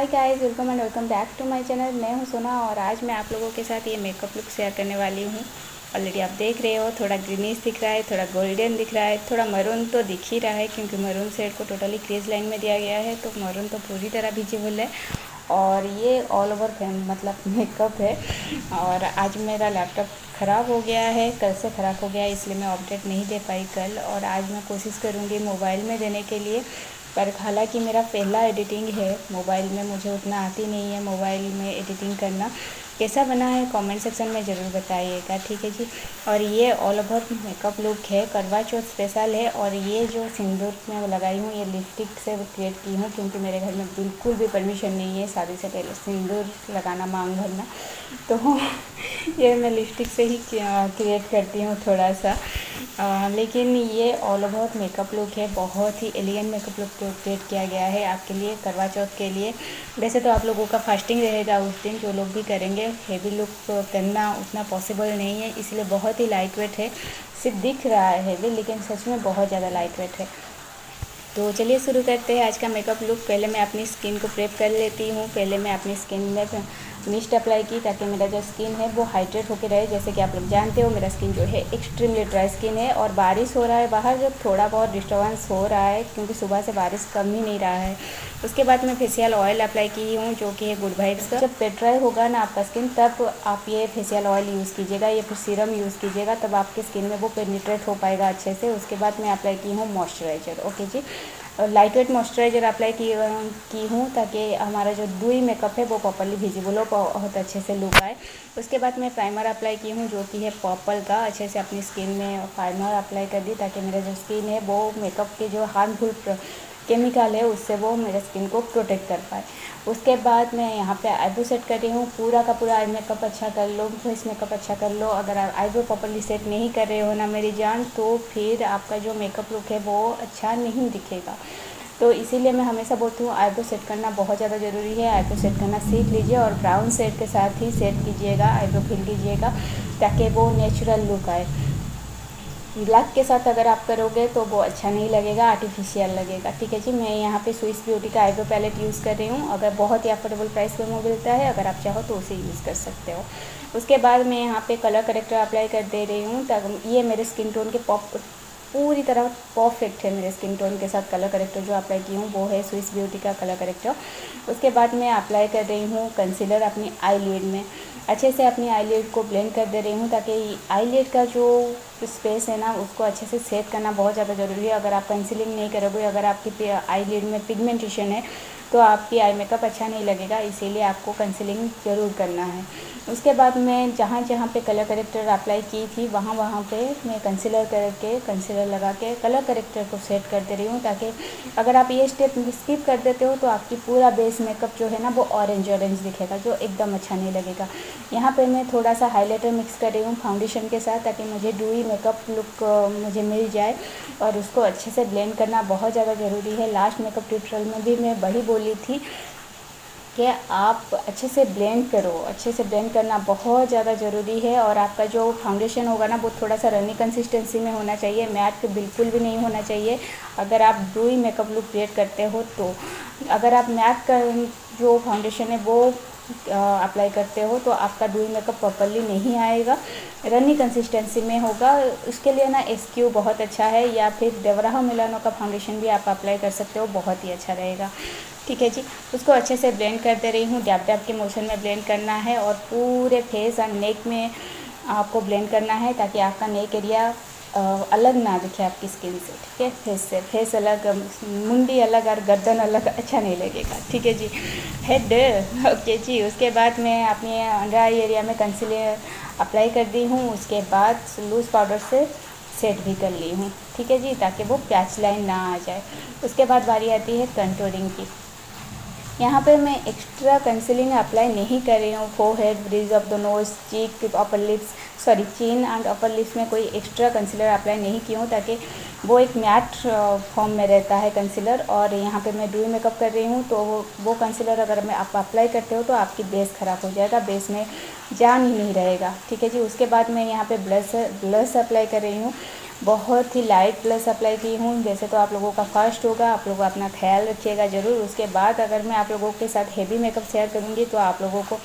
Hi guys welcome and welcome back to my channel मैं हूँ सोना और आज मैं आप लोगों के साथ ये मेकअप लुक शेयर करने वाली हूँ। ऑलरेडी आप देख रहे हो, थोड़ा ग्रीनिश दिख रहा है, थोड़ा गोल्डन दिख रहा है, थोड़ा मरून तो दिख ही रहा है क्योंकि मरून शेड को टोटली क्रेज लाइन में दिया गया है तो मरून तो पूरी तरह विजिबल है। और ये ऑल ओवर मतलब मेकअप है। और आज मेरा लैपटॉप ख़राब हो गया है, कल से ख़राब हो गया, इसलिए मैं अपडेट नहीं दे पाई कल। और आज मैं कोशिश करूँगी मोबाइल में देने के लिए पर हालाँकि मेरा पहला एडिटिंग है मोबाइल में मुझे उतना आती नहीं है मोबाइल में एडिटिंग करना। कैसा बना है कमेंट सेक्शन में ज़रूर बताइएगा, ठीक है जी? और ये ऑल ओवर मेकअप लुक है, करवा चौथ स्पेशल है और ये जो सिंदूर मैं लगाई हूँ, ये लिपस्टिक से क्रिएट की हूँ क्योंकि मेरे घर में बिल्कुल भी परमिशन नहीं है शादी से पहले सिंदूर लगाना, मांग भरना। तो ये मैं लिपस्टिक से ही क्रिएट करती हूँ थोड़ा सा। आ, लेकिन ये ऑल ओवर मेकअप लुक है बहुत ही एलिगेंट मेकअप लुक क्रिएट किया गया है आपके लिए करवा चौथ के लिए। वैसे तो आप लोगों का फास्टिंग रहेगा उस दिन जो लोग भी करेंगे हेवी लुक करना उतना पॉसिबल नहीं है इसलिए बहुत ही लाइट वेट है। सिर्फ़ दिख रहा है हेवी लेकिन सच में बहुत ज़्यादा लाइट वेट है। तो चलिए शुरू करते हैं आज का मेकअप लुक पहले मैं अपनी स्किन को प्रेप कर लेती हूँ पहले मैं अपनी स्किन में मिस्ट अप्लाई की ताकि मेरा जो स्किन है वो हाइड्रेट होकर रहे। जैसे कि आप लोग जानते हो, मेरा स्किन जो है एक्सट्रीमली ड्राई स्किन है और बारिश हो रहा है बाहर, जब थोड़ा बहुत डिस्टर्बेंस हो रहा है क्योंकि सुबह से बारिश कम ही नहीं रहा है। उसके बाद मैं फेशियल ऑयल अप्लाई की हूँ, जो कि है गुड वाइब्स का। जब पेट ड्राई होगा ना आपका स्किन तब आप ये फेशियल ऑयल यूज़ कीजिएगा, या फिर सीरम यूज़ कीजिएगा, तब आपकी स्किन में वो पेनिट्रेट हो पाएगा अच्छे से। उसके बाद मैं अप्लाई की हूँ मॉइस्चराइजर ओके जी? लाइट वेट मॉइस्चराइज़र अप्लाई की की हूँ ताकि हमारा जो दुई मेकअप है वो प्रॉपरली विजिबल हो बहुत अच्छे से लुक आए। उसके बाद मैं प्राइमर अप्लाई की हूँ जो कि है पर्पल का, अच्छे से अपनी स्किन में प्राइमर अप्लाई कर दी ताकि मेरा जो स्किन है वो मेकअप के जो हार्मफुल केमिकल है, उससे वो मेरे स्किन को प्रोटेक्ट कर पाए। उसके बाद मैं यहाँ पे आईब्रो सेट कर रही हूँ। पूरा का पूरा आई मेकअप अच्छा कर लो फेस मेकअप अच्छा कर लो। अगर आप आईब्रो प्रॉपरली सेट नहीं कर रहे हो ना मेरी जान तो फिर आपका जो मेकअप लुक है, वो अच्छा नहीं दिखेगा। तो इसीलिए मैं हमेशा बोलती हूँ आईब्रो सेट करना बहुत ज़्यादा ज़रूरी है। आईब्रो सेट करना सीख लीजिए और ब्राउन सेट के साथ ही सेट कीजिएगा आईब्रो फिल कीजिएगा, ताकि वो नेचुरल लुक आए। ब्लैक के साथ अगर आप करोगे तो वो अच्छा नहीं लगेगा आर्टिफिशियल लगेगा। ठीक है जी, मैं यहाँ पे स्विस ब्यूटी का आईब्रो पैलेट यूज़ कर रही हूँ। अगर बहुत ही अफोर्डेबल प्राइस पर मिलता है, अगर आप चाहो तो उसे यूज़ कर सकते हो। उसके बाद मैं यहाँ पे कलर करेक्टर अप्लाई कर दे रही हूँ, तब ये मेरे स्किन टोन के पॉप पूरी तरह परफेक्ट है मेरे स्किन टोन के साथ कलर करेक्टर जो अप्लाई की हूँ, वो है स्विस ब्यूटी का कलर करेक्टर उसके बाद मैं अप्लाई कर रही हूँ कंसीलर अपनी आई में। अच्छे से अपनी आई को ब्लेंड कर दे रही हूँ ताकि आई का जो स्पेस है ना, उसको अच्छे से सेट करना बहुत ज़्यादा ज़रूरी है। अगर आप कंसीलिंग नहीं करोगे, अगर आपकी आई लिड में पिगमेंटेशन है तो आपकी आई मेकअप अच्छा नहीं लगेगा, इसीलिए आपको कंसीलिंग ज़रूर करना है। उसके बाद मैं जहाँ जहाँ पे कलर करेक्टर अप्लाई की थी, वहाँ वहाँ पे मैं कंसीलर करके कंसीलर लगा के कलर करेक्टर को सेट करते रही हूँ, ताकि अगर आप ये स्टेप स्किप कर देते हो तो आपकी पूरा बेस मेकअप जो है ना, वो ऑरेंज ऑरेंज दिखेगा, जो एकदम अच्छा नहीं लगेगा। यहाँ पर मैं थोड़ा सा हाईलाइटर मिक्स कर रही हूँ फाउंडेशन के साथ, ताकि मुझे डूई मेकअप लुक मुझे मिल जाए और उसको अच्छे से ब्लेंड करना बहुत ज़्यादा ज़रूरी है। लास्ट मेकअप ट्यूटोरियल में भी मैं वही बोली थी कि आप अच्छे से ब्लेंड करो, अच्छे से ब्लेंड करना बहुत ज़्यादा ज़रूरी है और आपका जो फाउंडेशन होगा ना, वो थोड़ा सा रनी कंसिस्टेंसी में होना चाहिए। मैट के बिल्कुल भी नहीं होना चाहिए। अगर आप डूई मेकअप लुक क्रिएट करते हो तो अगर आप मैट का जो फाउंडेशन है वो अप्लाई करते हो तो आपका डुई मेकअप प्रॉपरली नहीं आएगा। रनी कंसिस्टेंसी में होगा। उसके लिए ना एस क्यू बहुत अच्छा है, या फिर डेवराहा मिलानो का फाउंडेशन भी आप अप्लाई कर सकते हो, बहुत ही अच्छा रहेगा। ठीक है जी? उसको अच्छे से ब्लेंड करते रही हूँ। डैप डैप के मोशन में ब्लेंड करना है, और पूरे फेस और नेक में आपको ब्लेंड करना है, ताकि आपका नेक एरिया अलग ना दिखे आपकी स्किन से, ठीक है? फेस से, फेस अलग मुंडी अलग और गर्दन अलग अच्छा नहीं लगेगा, ठीक है जी? हेड ओके जी, उसके बाद मैं अपने अंडर आई एरिया में कंसीलर अप्लाई कर दी हूँ, उसके बाद लूज़ पाउडर से सेट भी कर ली हूँ, ठीक है जी? ताकि वो प्याच लाइन ना आ जाए। उसके बाद बारी आती है कंटोरिंग की। यहाँ पर मैं एक्स्ट्रा कंसीलिंग अप्लाई नहीं कर रही हूँ। Forehead bridge of the nose cheek upper lips sorry chin and upper lips में कोई एक्स्ट्रा कंसीलर अप्लाई नहीं की हूँ ताकि वो एक मैट फॉर्म में रहता है कंसीलर और यहाँ पे मैं डू मेकअप कर रही हूँ तो वो वो कंसीलर अगर मैं आप अप्लाई करते हो तो आपकी बेस ख़राब हो जाएगा बेस में जान ही नहीं रहेगा। ठीक है जी? उसके बाद मैं यहाँ पे ब्लस ब्लस अप्लाई कर रही हूँ। बहुत ही लाइट प्लस अप्लाई की हूँ। जैसे तो आप लोगों का फ़र्स्ट होगा, आप लोग अपना ख्याल रखिएगा ज़रूर। उसके बाद अगर मैं आप लोगों के साथ हेवी मेकअप शेयर करूँगी तो आप लोगों को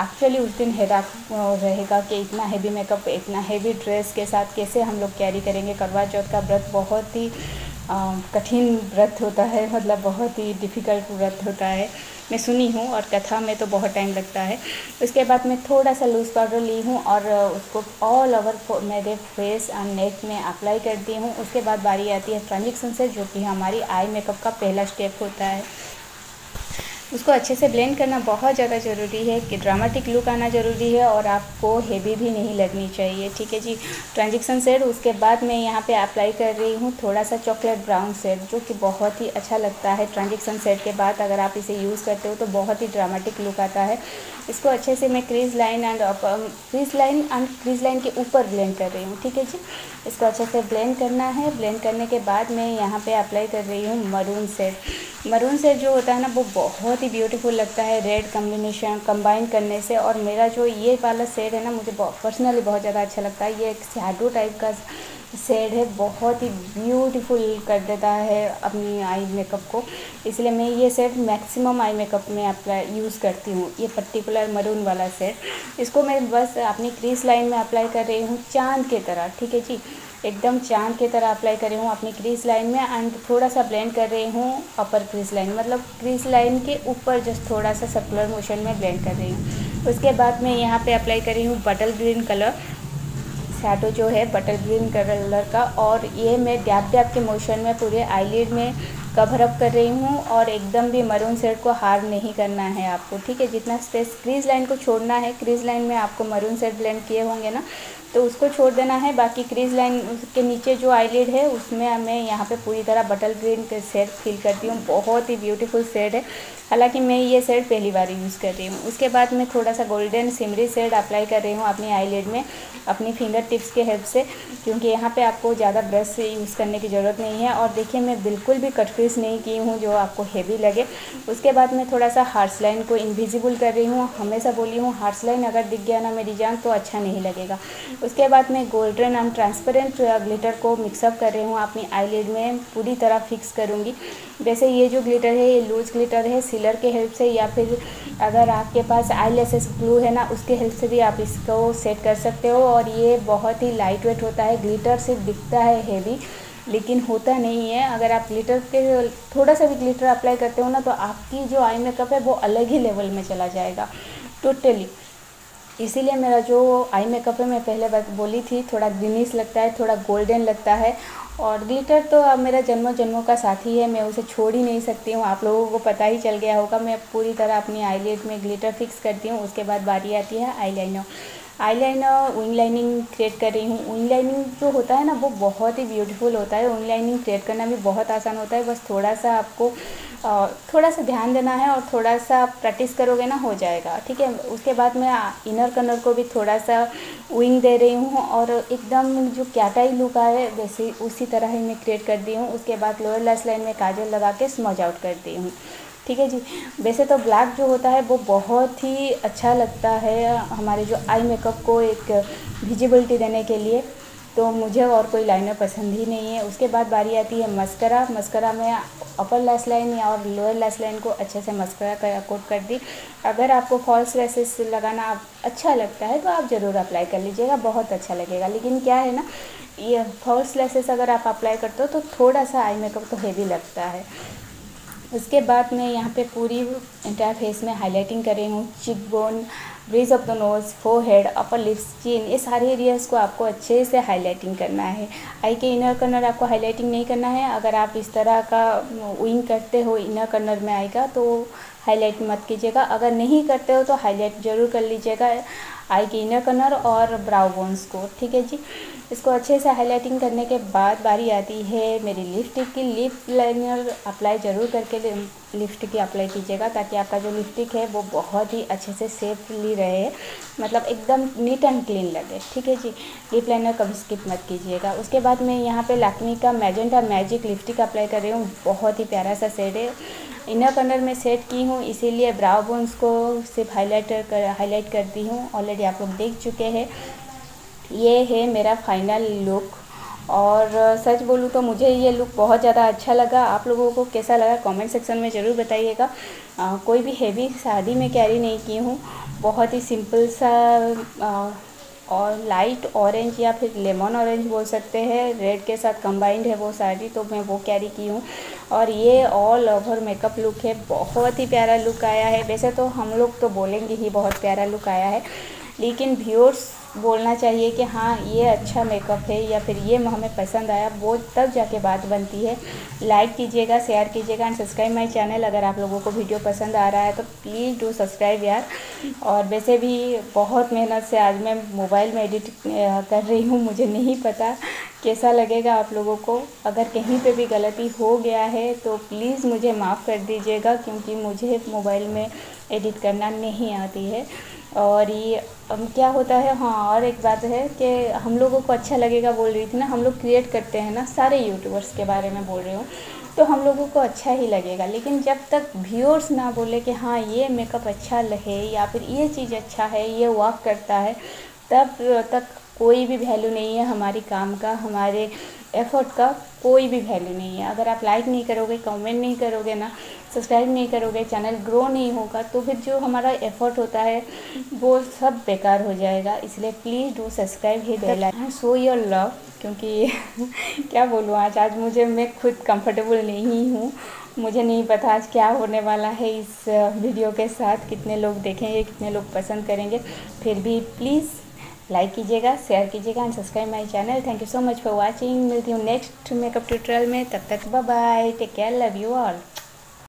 एक्चुअली उस दिन हेरा रहेगा कि इतना हेवी मेकअप इतना हेवी ड्रेस के साथ कैसे हम लोग कैरी करेंगे। करवा चौथ का व्रत बहुत ही कठिन व्रत होता है। मतलब बहुत ही डिफ़िकल्ट व्रत होता है। मैं सुनी हूँ और कथा में तो बहुत टाइम लगता है। उसके बाद मैं थोड़ा सा लूज़ पाउडर ली हूँ और उसको ऑल ओवर मेरे फेस एंड नेक में अप्लाई करती हूँ। उसके बाद बारी आती है ट्रांजेक्शन से, जो कि हमारी आई मेकअप का पहला स्टेप होता है। उसको अच्छे से ब्लेंड करना बहुत ज़्यादा ज़रूरी है, कि ड्रामेटिक लुक आना ज़रूरी है और आपको हेवी भी नहीं लगनी चाहिए। ठीक है जी? ट्रांजेक्शन सेड उसके बाद मैं यहाँ पे अप्लाई कर रही हूँ थोड़ा सा चॉकलेट ब्राउन सेड जो कि बहुत ही अच्छा लगता है ट्रांजेक्शन सेड के बाद। अगर आप इसे यूज़ करते हो तो बहुत ही ड्रामेटिक लुक आता है। इसको अच्छे से मैं crease line and crease line and crease line के ऊपर ब्लेंड कर रही हूँ। ठीक है जी? इसको अच्छे से ब्लेंड करना है। ब्लेंड करने के बाद मैं यहाँ पे अप्लाई कर रही हूँ मरून सेट मरून सेट जो होता है ना, वो बहुत ही ब्यूटीफुल लगता है रेड कम्बिनेशन कंबाइन करने से। और मेरा जो ये वाला सेट है ना, मुझे पर्सनली बहुत ज़्यादा अच्छा लगता है। ये एक शैडो टाइप का शेड है, बहुत ही ब्यूटीफुल कर देता है अपनी आई मेकअप को। इसलिए मैं ये सेट मैक्सिमम आई मेकअप में अप्लाई यूज़ करती हूँ, ये पर्टिकुलर मरून वाला सेट इसको मैं बस अपनी क्रीज लाइन में अप्लाई कर रही हूँ, चाँद की तरह, ठीक है जी? एकदम चाँद की तरह अप्लाई कर रही हूँ अपनी क्रीज लाइन में एंड थोड़ा सा ब्लेंड कर रही हूँ अपर क्रीज लाइन मतलब क्रीज लाइन के ऊपर जस्ट थोड़ा सा सर्कुलर मोशन में ब्लेंड कर रही हूँ। उसके बाद मैं यहाँ पे अप्लाई कर रही हूँ बटल ग्रीन कलर शैडो जो है बटल ग्रीन कलर का और ये मैं डैप डैप के मोशन में पूरे आईलिड में कवर अप कर रही हूँ और एकदम भी मरून सेट को हार नहीं करना है आपको, ठीक है? जितना स्पेस क्रीज लाइन को छोड़ना है क्रीज लाइन में आपको मरून सेट ब्लेंड किए होंगे ना तो उसको छोड़ देना है। बाकी क्रीज लाइन के नीचे जो आईलिड है, उसमें मैं यहाँ पे पूरी तरह बटल ग्रीन के सेट फिल करती हूँ। बहुत ही ब्यूटीफुल सेट है। हालाँकि मैं ये सेट पहली बार यूज़ कर रही हूँ। उसके बाद मैं थोड़ा सा गोल्डन सिमरी सेट अप्लाई कर रही हूँ अपनी आईलिड में, अपनी फिंगर टिप्स के हेल्प से। क्योंकि यहाँ पे आपको ज़्यादा ब्रश यूज़ करने की ज़रूरत नहीं है। और देखिए, मैं बिल्कुल भी कट क्रीज नहीं की हूँ, जो आपको हैवी लगे। उसके बाद मैं थोड़ा सा हार्स लाइन को इन्विजिबल कर रही हूँ। हमेशा बोली हूँ हार्स लाइन अगर दिख गया ना मेरी जान तो अच्छा नहीं लगेगा। उसके बाद मैं गोल्डन एंड ट्रांसपेरेंट ग्लिटर को मिक्सअप कर रही हूँ। अपनी आईलिड में पूरी तरह फिक्स करूँगी। वैसे ये जो ग्लिटर है, ये लूज ग्लिटर है सिलर के हेल्प से या फिर अगर आपके पास आई ग्लू है ना, उसके हेल्प से भी आप इसको सेट कर सकते हो। और ये बहुत ही लाइट वेट होता है। ग्लिटर से दिखता है हेवी लेकिन होता नहीं है। अगर आप ग्लिटर के थोड़ा सा भी ग्लिटर अप्लाई करते हो ना तो आपकी जो आई मेकअप है, वो अलग ही लेवल में चला जाएगा। टोटली इसीलिए मेरा जो आई मेकअप है, मैं पहले बात बोली थी, थोड़ा ग्रीनिश लगता है, थोड़ा गोल्डन लगता है और ग्लिटर तो अब मेरा जन्मों जन्मों का साथी है, मैं उसे छोड़ ही नहीं सकती हूँ। आप लोगों को पता ही चल गया होगा, मैं पूरी तरह अपनी आईलेट में ग्लिटर फिक्स करती हूँ, उसके बाद बारी आती है eye eyeliner wing lining create कर रही हूँ। विंग लाइनिंग जो होता है ना, वो बहुत ही ब्यूटीफुल होता है। विंग लाइनिंग क्रिएट करना भी बहुत आसान होता है, बस थोड़ा सा आपको थोड़ा सा ध्यान देना है और थोड़ा सा प्रैक्टिस करोगे ना, हो जाएगा। ठीक है? उसके बाद मैं इनर कलर को भी थोड़ा सा विंग दे रही हूँ और एकदम जो कैटाई लुक आए, वैसे उसी तरह ही मैं क्रिएट कर दी हूँ। उसके बाद लोअर लेस लाइन में काजल लगा के स्मॉज आउट कर दी हूँ। ठीक है जी? वैसे तो ब्लैक जो होता है, वो बहुत ही अच्छा लगता है हमारे जो आई मेकअप को एक विजिबिलिटी देने के लिए। तो मुझे और कोई लाइनर पसंद ही नहीं है। उसके बाद बारी आती है मस्करा मस्करा में अपर लैस लाइन या और लोअर लैस लाइन को अच्छे से मस्करा कर कोट कर दी। अगर आपको फॉल्स लेसेस लगाना अच्छा लगता है तो आप ज़रूर अप्लाई कर लीजिएगा। बहुत अच्छा लगेगा। लेकिन क्या है ना, ये फॉल्स लेसेस अगर आप अप्लाई करते हो तो थोड़ा सा आई मेकअप तो हेवी लगता है। उसके बाद मैं यहाँ पे पूरी इंटायर फेस में हाईलाइटिंग कर रही हूँ। Cheekbone bridge of the nose forehead upper lips chin ये सारे एरियाज़ को आपको अच्छे से हाईलाइटिंग करना है। आई के इनर कर्नर आपको हाईलाइटिंग नहीं करना है। अगर आप इस तरह का विंग करते हो इनर कर्नर में आएगा तो हाईलाइट मत कीजिएगा। अगर नहीं करते हो तो हाईलाइट ज़रूर कर लीजिएगा आई के इनर कर्नर और ब्राउ बोन्स को, ठीक है जी? इसको अच्छे से हाईलाइटिंग करने के बाद बारी आती है मेरी लिपस्टिक की लिप लाइनर अप्लाई ज़रूर करके लिपस्टिक की अप्लाई कीजिएगा ताकि आपका जो लिपस्टिक है वो बहुत ही अच्छे से सेफली रहे। मतलब एकदम नीट एंड क्लीन लगे। ठीक है जी? लिप लाइनर कभी स्किप मत कीजिएगा। उसके बाद मैं यहाँ पे लैक्मी का मैजेंटा मैजिक लिपस्टिक अप्लाई कर रही हूँ। बहुत ही प्यारा सा शेड है। इनर कलर में सेट की हूँ, इसीलिए ब्राउ बोन्स को सिर्फ़ हाईलाइटर कर हाईलाइट करती हूँ। ऑलरेडी आप लोग देख चुके हैं। ये है मेरा फाइनल लुक और सच बोलूँ तो मुझे ये लुक बहुत ज़्यादा अच्छा लगा. आप लोगों को कैसा लगा कमेंट सेक्शन में ज़रूर बताइएगा. कोई भी हेवी शादी में कैरी नहीं की हूँ. बहुत ही सिंपल सा आ, और लाइट ऑरेंज या फिर लेमन ऑरेंज बोल सकते हैं. रेड के साथ कंबाइंड है वो साड़ी तो मैं वो कैरी की हूँ. और ये ऑल ओवर मेकअप लुक है. बहुत ही प्यारा लुक आया है. वैसे तो हम लोग तो बोलेंगे ही बहुत प्यारा लुक आया है. लेकिन व्यूअर्स बोलना चाहिए कि हाँ ये अच्छा मेकअप है या फिर ये हमें पसंद आया, वो तब जाके बात बनती है। लाइक कीजिएगा शेयर कीजिएगा एंड सब्सक्राइब माई चैनल अगर आप लोगों को वीडियो पसंद आ रहा है तो प्लीज़ डू सब्सक्राइब यार। और वैसे भी बहुत मेहनत से आज मैं मोबाइल में एडिट कर रही हूँ, मुझे नहीं पता कैसा लगेगा आप लोगों को। अगर कहीं पे भी गलती हो गया है तो प्लीज़ मुझे माफ़ कर दीजिएगा क्योंकि मुझे मोबाइल में एडिट करना नहीं आती है। और ये क्या होता है हाँ और एक बात है कि हम लोगों को अच्छा लगेगा बोल रही थी ना, हम लोग क्रिएट करते हैं ना, सारे यूट्यूबर्स के बारे में बोल रही हूँ तो हम लोगों को अच्छा ही लगेगा। लेकिन जब तक व्यूअर्स ना बोले कि हाँ ये मेकअप अच्छा है या फिर ये चीज़ अच्छा है, ये वर्क करता है, तब तक कोई भी वैल्यू नहीं है हमारी काम का, हमारे एफर्ट का कोई भी वैल्यू नहीं है। अगर आप लाइक नहीं करोगे कमेंट नहीं करोगे ना सब्सक्राइब नहीं करोगे चैनल ग्रो नहीं होगा तो फिर जो हमारा एफर्ट होता है, वो सब बेकार हो जाएगा। इसलिए प्लीज़ डू सब्सक्राइब ही बेल सो योर लव क्योंकि क्या बोलूँ, आज आज मुझे, मैं खुद कंफर्टेबल नहीं हूँ। मुझे नहीं पता आज क्या होने वाला है इस वीडियो के साथ, कितने लोग देखेंगे, कितने लोग पसंद करेंगे। फिर भी प्लीज़ लाइक कीजिएगा शेयर कीजिएगा and subscribe my channel thank you so much for watching मिलती हूँ नेक्स्ट मेकअप ट्यूटोरियल में. तब तक bye bye take care love you all